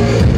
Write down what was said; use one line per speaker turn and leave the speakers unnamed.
Yeah.